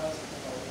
thousand dollars.